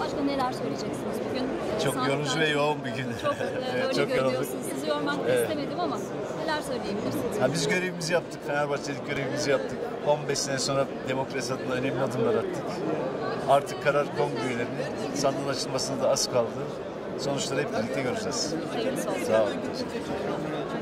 Başka neler söyleyeceksiniz bugün? E, çok Sandıklar- yorucu ve yoğun bir gün. Çok, e, Evet, öyle çok görünüyorsunuz. Sizi yormak da istemedim ama neler söyleyebilirsiniz? Ha, biz görevimizi yaptık. Fenerbahçelik görevimizi yaptık. 15 sene sonra demokrasi adına önemli adımlar attık. Artık karar kongre üyelerinin sandığın açılmasına da az kaldı. Sonuçları hep birlikte göreceğiz. Hayırlısı olsun. Sağ olun. Teşekkür ederim.